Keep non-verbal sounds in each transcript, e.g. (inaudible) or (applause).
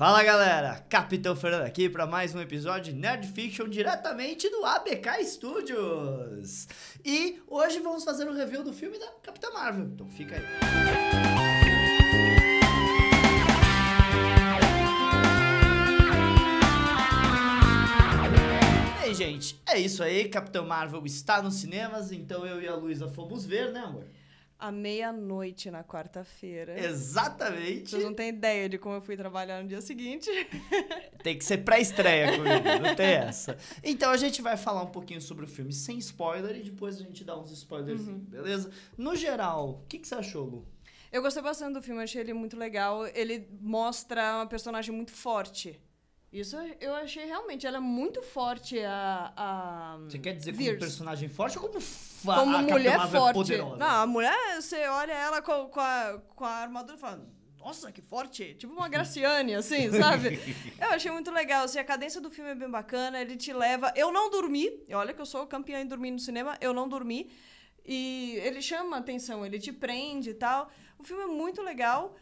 Fala galera, Capitão Fernando aqui para mais um episódio de Nerd Fiction diretamente do ABK Studios. E hoje vamos fazer um review do filme da Capitã Marvel, então fica aí. Bem, gente, é isso aí. Capitão Marvel está nos cinemas, então eu e a Luísa fomos ver, né, amor? À meia-noite na quarta-feira. Exatamente. Vocês não têm ideia de como eu fui trabalhar no dia seguinte. (laughs) Tem que ser pré-estreia comigo, não tem essa. Então a gente vai falar um pouquinho sobre o filme sem spoiler e depois a gente dá uns spoilers, Uhum. beleza? No geral, o que, que você achou, Lu? Eu gostei bastante do filme, achei ele muito legal. Ele mostra uma personagem muito forte. Isso eu achei realmente. Ela é muito forte, a. a Você quer dizer como personagem forte ou como, fa Como a mulher Marvel é forte. poderosa? Não, a mulher, você olha ela com, com, a, com a armadura e fala. Nossa, que forte! Tipo uma Graciane, assim, (laughs) sabe? Eu achei muito legal. Assim, a cadência do filme é bem bacana, ele te leva. Eu não dormi, olha que eu sou campeã em dormir no cinema, eu não dormi. E ele chama a atenção, ele te prende e tal. O filme é muito legal.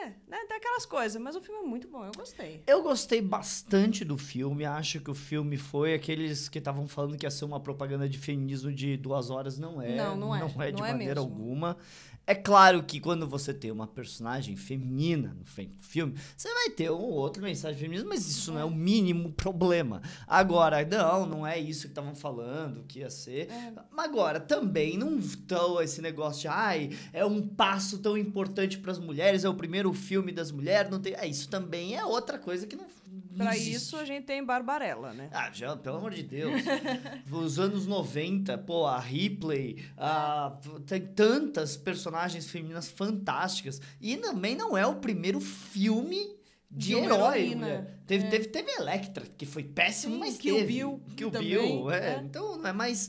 É, né, tem aquelas coisas, mas o filme é muito bom, eu gostei. Eu gostei bastante do filme, acho que o filme foi aqueles que estavam falando que ia ser uma propaganda de feminismo de duas horas, não é. Não, não é. Não é de Não é maneira mesmo. alguma. É claro que quando você tem uma personagem feminina no filme, você vai ter um ou outro mensagem feminista, mas isso não é o mínimo problema. Agora, não, não é isso que estavam falando que ia ser. É. Agora, também não tão esse negócio de, ai, é um passo tão importante para as mulheres, é o primeiro filme das mulheres, não tem. É, isso também é outra coisa que não. não Pra existe. isso a gente tem Barbarella, né? Ah, já, pelo amor de Deus. (laughs) Os anos 90, pô, a Ripley, a, tem tantas personagens femininas fantásticas. E também não é o primeiro filme de, De herói. heroína, mulher. Teve, é. teve, teve Electra, que foi péssimo, Sim, mas Kill teve. Bill Kill também, Bill, é. é. Então, não é mais...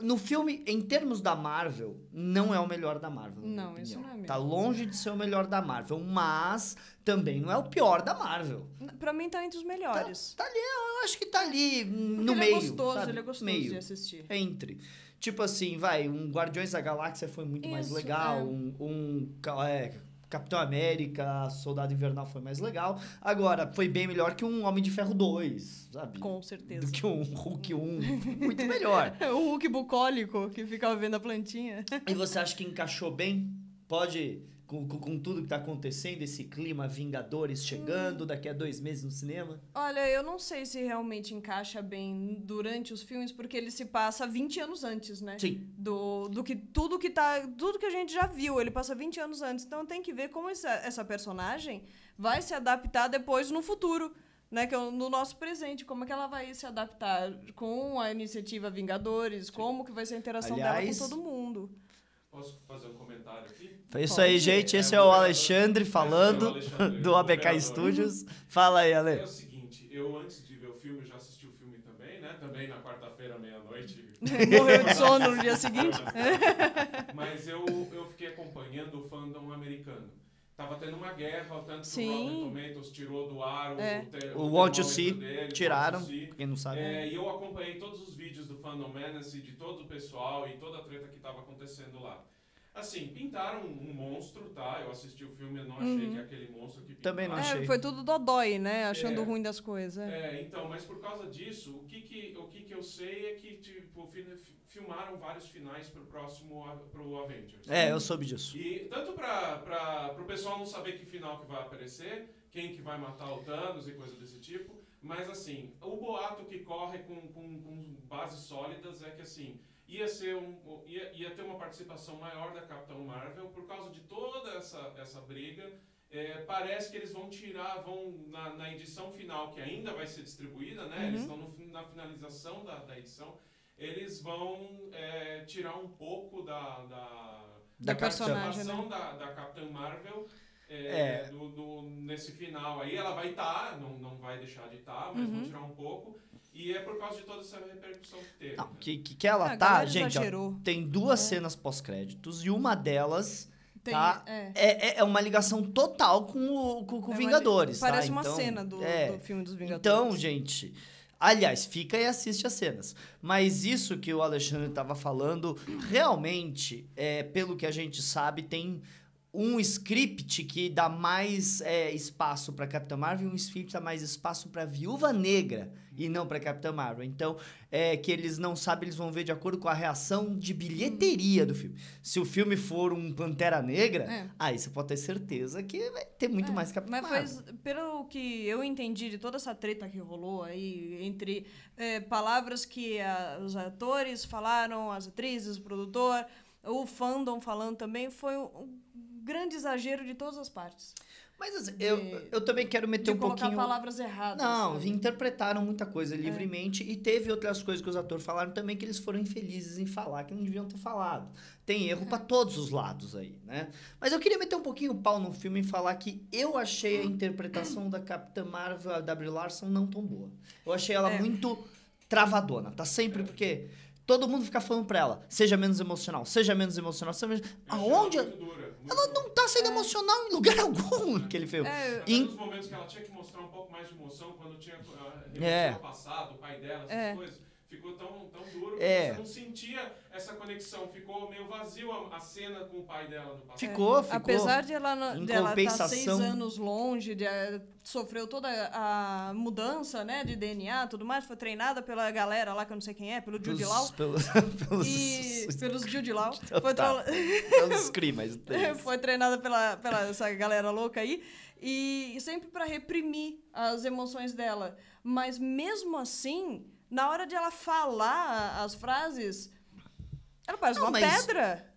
No filme, em termos da Marvel, não é o melhor da Marvel. Não, isso não é mesmo. Tá longe de ser o melhor da Marvel, mas também não é o pior da Marvel. Pra mim tá entre os melhores. Tá ali, eu acho que tá ali no Porque ele meio. é gostoso, sabe? ele é gostoso meio. de assistir. Entre. Tipo assim, vai, um Guardiões da Galáxia foi muito mais Isso, legal. é. Um, um é, Capitão América, Soldado Invernal foi mais legal. Agora, foi bem melhor que um Homem de Ferro 2, sabe? Com certeza. Do que um Hulk (laughs) 1. muito melhor. (laughs) o Hulk bucólico que ficava vendo a plantinha. E você acha que encaixou bem? Pode, com, com, tudo que tá acontecendo, esse clima Vingadores chegando daqui a dois meses no cinema? Olha, eu não sei se realmente encaixa bem durante os filmes, porque ele se passa 20 anos antes, né? Sim. Do, do que tudo que tá. Tudo que a gente já viu, ele passa 20 anos antes. Então tem que ver como essa, essa personagem vai se adaptar depois no futuro. Né, que é no nosso presente, como é que ela vai se adaptar com a iniciativa Vingadores, como que vai ser a interação Aliás- dela com todo mundo. Posso fazer um comentário aqui? Foi isso Pode. aí, gente. Esse é É, o o Alexandre Esse é o falando Alexandre, do ABK. Studios. Fala aí, É Ale. o seguinte, eu antes de ver o filme, já assisti o filme também, né? Também na quarta-feira, meia-noite. (laughs) Morreu de sono no dia seguinte. (laughs) Mas eu, eu fiquei acompanhando o fandom americano. Tava tendo uma guerra, tanto que Sim. o Rotten Tomatoes tirou do ar o, É. te- O Want to termômetro See, dele, o Tiraram, quem não sabe. É, e eu acompanhei todos os vídeos do Fandom Menace, de todo o pessoal e toda a treta que tava acontecendo lá. Assim, pintaram um monstro, tá? Eu assisti o filme e não achei Uhum. que é aquele monstro que Também não pintaram. achei. É, foi tudo dodói, né? Achando É. ruim das coisas. É, então, mas por causa disso, o que que, o que, que eu sei é que, tipo, fi- filmaram vários finais pro próximo, pro Avengers. É, eu soube disso. E tanto pra, pra, pro pessoal não saber que final que vai aparecer, quem que vai matar o Thanos e coisa desse tipo, mas assim, o boato que corre com, com, com bases sólidas é que assim, ia, ser um, ia, ia ter uma participação maior da Capitão Marvel por causa de toda essa, essa briga. É, parece que eles vão tirar, vão na, na edição final, que ainda vai ser distribuída, né? Uhum. Eles estão no na finalização da, da edição. Eles vão é, tirar um pouco da, da, Da né? participação da, da Capitã Marvel é, É. do- do- nesse final. Aí ela vai estar, não, não vai deixar de estar, mas Uhum. vão tirar um pouco. E é por causa de toda essa repercussão que teve. Não, né? que, que, que ela a tá, gente, ó, tem duas É. cenas pós-créditos e uma delas Tem, Tá. é. é, é, é uma ligação total com o com, com É uma- Vingadores, tá? Parece uma Então, cena do, é. do filme dos Vingadores. Então, gente, aliás, fica e assiste as cenas. Mas isso que o Alexandre estava falando, realmente, é, pelo que a gente sabe, tem um script que dá mais é, espaço para Capitã Marvel e um script que dá mais espaço para Viúva Negra e não para Capitã Marvel. Então, é que eles não sabem, eles vão ver de acordo com a reação de bilheteria do filme. Se o filme for um Pantera Negra, É. aí você pode ter certeza que vai ter muito É, mais Capitã Mas Marvel. foi, pelo que eu entendi de toda essa treta que rolou aí, entre é, palavras que a- os atores falaram, as atrizes, o produtor, o fandom falando também, foi um grande exagero de todas as partes. Mas assim, eu, eu também quero meter De um colocar pouquinho. palavras erradas. Não, sabe? interpretaram muita coisa livremente e teve outras coisas que os atores falaram também que eles foram infelizes em falar, que não deviam ter falado. Tem erro pra todos os lados aí, né? Mas eu queria meter um pouquinho o pau no filme e falar que eu achei a interpretação da Capitã Marvel, a W. Larson, não tão boa. Eu achei ela É. muito travadona, tá sempre porque todo mundo fica falando pra ela, seja menos emocional, seja menos emocional, seja menos... Aonde? Dura, muito Ela não tá sendo emocional em lugar (laughs) algum que ele fez. É, Em- nos momentos que ela tinha que mostrar um pouco mais de emoção, quando tinha uh, É. o passado, o pai dela, essas É. coisas, ficou tão, tão duro que É. você não sentia essa conexão. Ficou meio vazio a, a cena com o pai dela no passado. Ficou, ficou. Apesar de ela, estar seis compensação- anos longe, de, eh, sofreu toda a mudança né, de DNA e tudo mais, foi treinada pela galera lá que eu não sei quem é, pelo Jude Law. (laughs) Pelos, pelos, E (laughs) pelos Jude Law. (laughs) Então Foi, tá. tra- pelos crimes. foi treinada pela, pela essa galera louca aí. E sempre pra reprimir as emoções dela. Mas mesmo assim, na hora de ela falar as frases, ela parece Não, uma mas-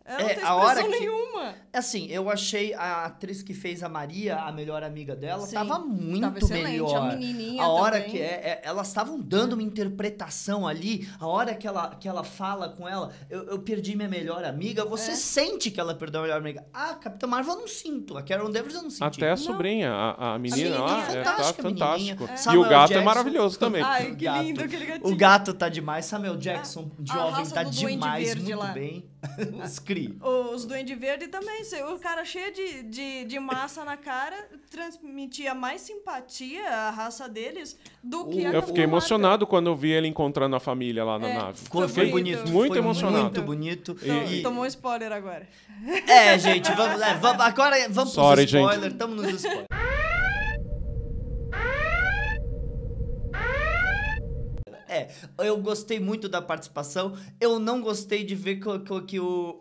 é, não tem a hora que- nenhuma. Assim, eu achei a atriz que fez a Maria, a melhor amiga dela, Sim, tava muito tava melhor. A menininha A hora também. que é, é- elas estavam dando uma interpretação ali, a hora que ela, que ela fala com ela, eu, eu perdi minha melhor amiga, você É. sente que ela perdeu a melhor amiga. A Capitã Marvel eu não sinto, a Carol Danvers eu não senti. Até a sobrinha, a, a menina menininha lá, é é, tá a fantástico. É. E o gato Jackson. é maravilhoso também. Ai, O que gato. lindo aquele gatinho. O gato tá demais, Samuel Jackson, a jovem, tá demais, muito lá. bem. Os (laughs) cri. Os Duende Verde também. se- O cara cheio de, de, de massa na cara transmitia mais simpatia à raça deles do que a Eu fiquei emocionado quando eu vi ele encontrando a família lá na É. nave. Ficou, foi Foi bonito. muito- muito foi emocionado. Muito bonito. Então, E- Tomou um spoiler agora. É, gente, vamos, é, vamos agora vamos Sorry, pros spoilers, estamos nos spoilers. É, eu gostei muito da participação. Eu não gostei de ver que, que- que o,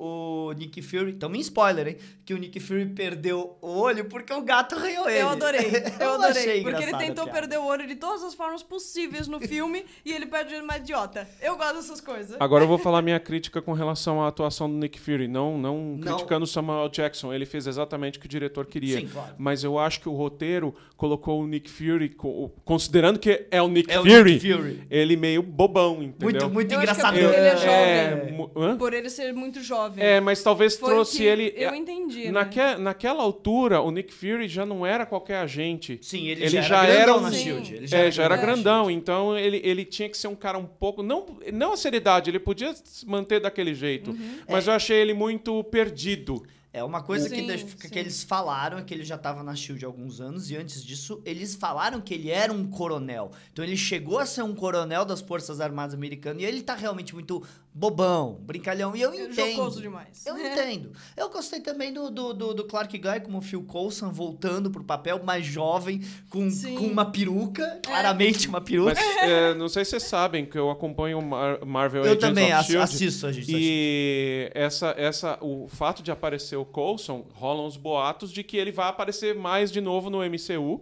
o Nick Fury. Tamo em spoiler, hein? Que o Nick Fury perdeu o olho porque o gato arranhou ele. (laughs) Eu adorei, eu achei adorei. Porque ele tentou piada. perder o olho de todas as formas possíveis no filme (laughs) e ele perde ele mais idiota. Eu gosto dessas coisas. Agora eu vou falar minha crítica com relação à atuação do Nick Fury. Não, não, Não. criticando o Samuel Jackson. Ele fez exatamente o que o diretor queria. Sim, claro. Mas eu acho que o roteiro colocou o Nick Fury, co- considerando que é o Nick, É o Fury, Nick Fury. ele meio bobão, entendeu? Muito, muito Eu acho que é engraçado. porque ele é É, jovem. hã? Por ele ser muito jovem. É, mas talvez Foi trouxe ele. Eu entendi. né? Naque, Naquela altura, o Nick Fury já não era qualquer agente. Sim, ele, Ele já, já era era grandão um- na. Shield. Ele é, já era grandão então ele, ele tinha que ser um cara um pouco. Não, não a seriedade, ele podia se manter daquele jeito. Uhum. Mas eu achei ele muito perdido. É uma coisa que, Sim, sim. que eles falaram é que ele já estava na Shield há alguns anos e antes disso eles falaram que ele era um coronel. Então ele chegou a ser um coronel das Forças Armadas Americanas e ele tá realmente muito bobão, brincalhão. E eu É entendo. Jocoso demais. Eu (laughs) entendo. Eu gostei também do, do, do, do Clark Guy como o Phil Coulson voltando pro papel mais jovem, com, Sim. com uma peruca, claramente uma peruca. Mas é, não sei se vocês sabem que eu acompanho o Mar- Marvel eu Agents também of ass- Shield. assisto a gente. E essa, essa, o fato de aparecer o Coulson, rolam os boatos de que ele vai aparecer mais de novo no MCU.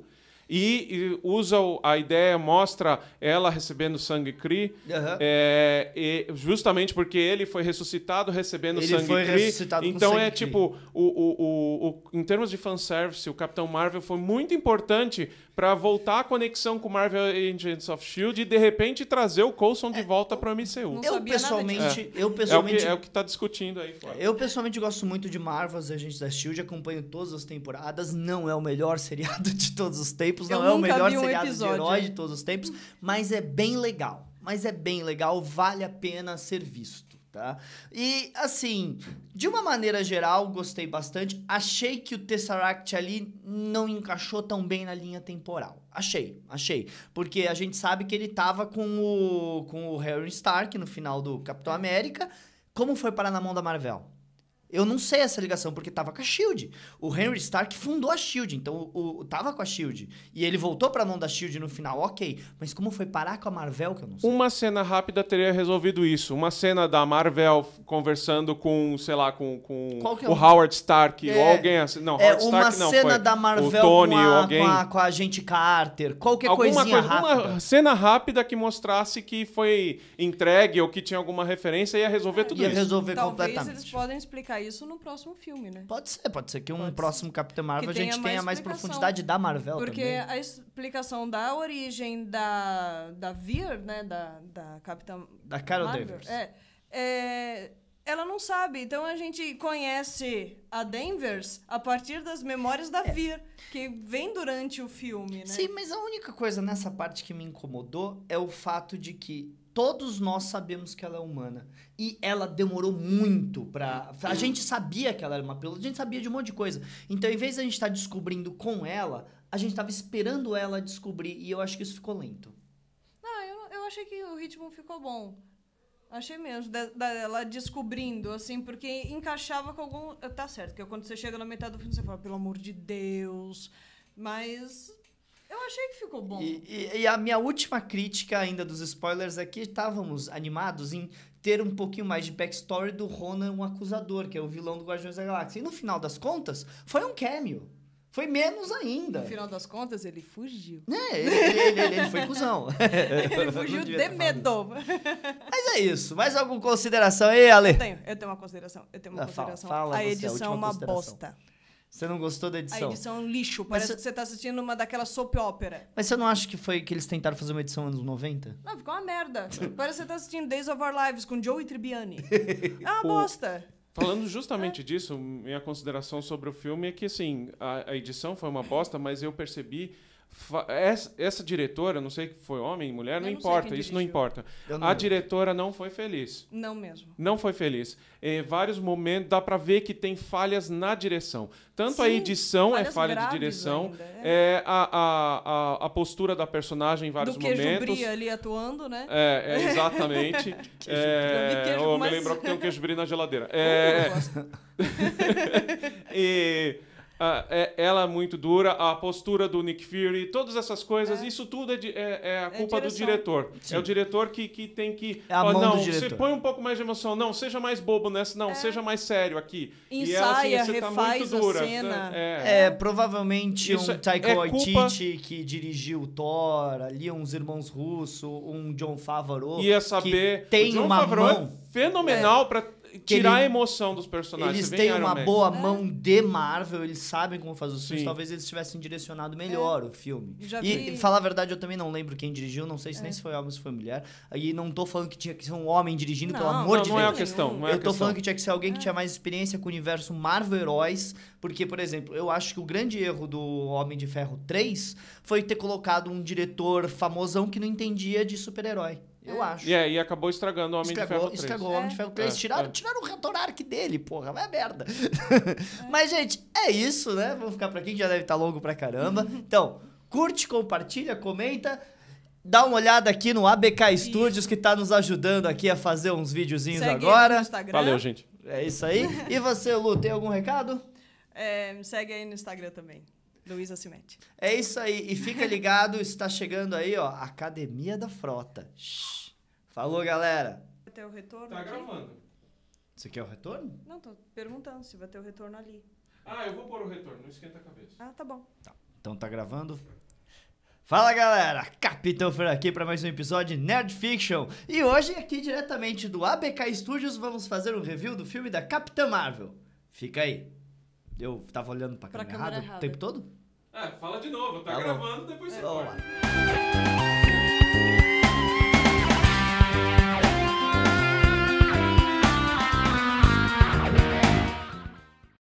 E, e usa o- a ideia, mostra ela recebendo sangue Kree. Aham. é, e justamente porque ele foi ressuscitado recebendo Ele sangue foi Kree. ressuscitado então sangue é Kree. tipo, o, o, o, o- em termos de fanservice, o Capitão Marvel foi muito importante para voltar a conexão com Marvel Agents of Shield e de repente trazer o Coulson de volta para o MCU. Não Eu sabia nada pessoalmente, eu É o, que, pessoalmente é o que tá discutindo aí fora. Eu pessoalmente gosto muito de Marvel, os Agentes da Shield, acompanho todas as temporadas. Não é o melhor (laughs) seriado de todos os tempos, Eu não é o melhor um seriado episódio. de herói de todos os tempos, mas é bem legal. Mas é bem legal, vale a pena ser visto. Tá? E assim, de uma maneira geral, gostei bastante. Achei que o Tesseract ali não encaixou tão bem na linha temporal. Achei, achei. Porque a gente sabe que ele tava com o, com o Harry Stark no final do Capitão América. Como foi parar na mão da Marvel? Eu não sei essa ligação, porque tava com a SHIELD. O Henry Stark fundou a SHIELD, então o, o- tava com a SHIELD. E ele voltou pra mão da SHIELD no final, ok. Mas como foi parar com a Marvel, que eu não sei. Uma cena rápida teria resolvido isso. Uma cena da Marvel conversando com, sei lá, com, com Qual que é o o- Howard Stark É. ou alguém assim. Não, É Howard uma Stark não, cena foi da Marvel o Tony com, ou a, alguém. com, a, com a agente Carter, qualquer alguma coisinha coisa, rápida. uma cena rápida que mostrasse que foi entregue ou que tinha alguma referência e ia resolver tudo Ia isso. resolver Talvez completamente. eles podem explicar isso no próximo filme, né? Pode ser, pode ser que um Pode ser. próximo Capitão Marvel Que a gente tenha tenha mais mais profundidade da Marvel Porque também. a explicação da origem da, da Vir, né, da, da Capitã Da Carol Marvel, Danvers. É, é, ela não sabe. Então a gente conhece a Danvers a partir das memórias da Vir, que vem durante o filme, né? Sim, mas a única coisa nessa parte que me incomodou é o fato de que todos nós sabemos que ela é humana. E ela demorou muito pra. A gente sabia que ela era uma pílula, a gente sabia de um monte de coisa. Então, em vez de a gente estar descobrindo com ela, a gente tava esperando ela descobrir. E eu acho que isso ficou lento. Ah, eu, eu achei que o ritmo ficou bom. Achei mesmo, dela descobrindo, assim, porque encaixava com algum. Tá certo, que quando você chega na metade do filme, você fala, pelo amor de Deus. Mas eu achei que ficou bom. E, e- e a minha última crítica ainda dos spoilers é que estávamos animados em ter um pouquinho mais de backstory do Ronan, um acusador, que é o vilão do Guardiões da Galáxia. E no final das contas, foi um cameo. Foi menos ainda. No final das contas, ele fugiu. É, ele, ele- ele- ele foi cuzão. (laughs) Ele fugiu de medo. Mas é isso. Mais alguma consideração aí, Ale? Eu tenho, eu tenho uma consideração. Eu tenho uma Ah, fala, consideração. fala a você, a edição é uma bosta. Você não gostou da A edição? edição é um lixo. Parece você- que você tá assistindo uma daquelas soap opera. Mas você não acha que foi que eles tentaram fazer uma edição anos 90? Não, ficou uma merda. Parece que você tá assistindo Days of Our Lives com Joey Tribbiani. (laughs) É uma bosta. Falando justamente disso, minha consideração sobre o filme é que, assim, a, a edição foi uma bosta, mas eu percebi... Essa, essa diretora, não sei se foi homem, mulher, não, Eu importa, isso não importa. Eu não A diretora não foi feliz. Não mesmo. Não foi feliz. Em vários momentos dá pra ver que tem falhas na direção. Tanto a Sim, edição é falha de direção, ainda, é. é a, a, a, a postura da personagem em vários Do queijo momentos. brie ali atuando, né? É, é, exatamente. (laughs) Eu vi é, queijo, oh, me mas- lembrou que tem um queijo brie na geladeira. (laughs) Eu É, gosto. (laughs) e ah, é- ela é muito dura, a postura do Nick Fury, todas essas coisas, É. isso tudo é, de- é- é a culpa do diretor. Sim. É o diretor que, que tem que. É a ó, mão não, do você diretor. põe um pouco mais de emoção. Não, seja mais bobo nessa. Não, seja mais sério aqui. e ela, assim, Ensaia, você tá refaz muito a dura. cena. É, É, provavelmente Isso um é- Taika é Waititi culpa- que dirigiu o Thor, ali uns irmãos russos, um John Favreau. Ia que saber. tem o John uma Favreau mão. é fenomenal pra tirar ele- a emoção dos personagens. Eles têm uma Man. boa mão de Marvel, eles sabem como fazer os filmes. Sim. Talvez eles tivessem direcionado melhor o filme. Já e, vi- falar a verdade, eu também não lembro quem dirigiu, não sei se nem se foi homem ou se foi mulher. E não tô falando que tinha que ser um homem dirigindo, pelo Não, amor Não, de não é a Deus. questão. Não é a eu tô questão. falando que tinha que ser alguém que tinha mais experiência com o universo Marvel Heróis, porque, por exemplo, eu acho que o grande erro do Homem de Ferro 3 foi ter colocado um diretor famosão que não entendia de super-herói. Eu acho. E aí acabou estragando o Homem de Estragou, Ferro 3. estragou o Homem de Ferro 3. É, tiraram, é. tiraram o Retor Arc dele, porra. Vai merda. (laughs) Mas, gente, é isso, né? Vamos ficar por aqui, que já deve estar longo pra caramba. (laughs) Então, curte, compartilha, comenta. Dá uma olhada aqui no ABK Studios, que tá nos ajudando aqui a fazer uns videozinhos Segue agora. Valeu, gente. É isso aí. E você, Lu, tem algum recado? É, me segue aí no Instagram também. Luísa Cimete. É isso aí. E fica ligado, está chegando aí, ó, Academia da Frota. Shhh. Falou, galera. Vai ter o retorno Tá aqui? gravando. Você quer o retorno? Não, tô perguntando se vai ter o retorno ali. Ah, eu vou pôr o retorno, não esquenta a cabeça. Ah, tá bom. Então tá gravando? Fala galera, Capitão Fer aqui para mais um episódio de Nerd Fiction. E hoje, aqui diretamente do ABK Studios, vamos fazer um review do filme da Capitã Marvel. Fica aí. Eu tava olhando pra, Pra câmera, câmera errado o errada. tempo todo? É, fala de novo, tá Tá bom. gravando, depois você lá.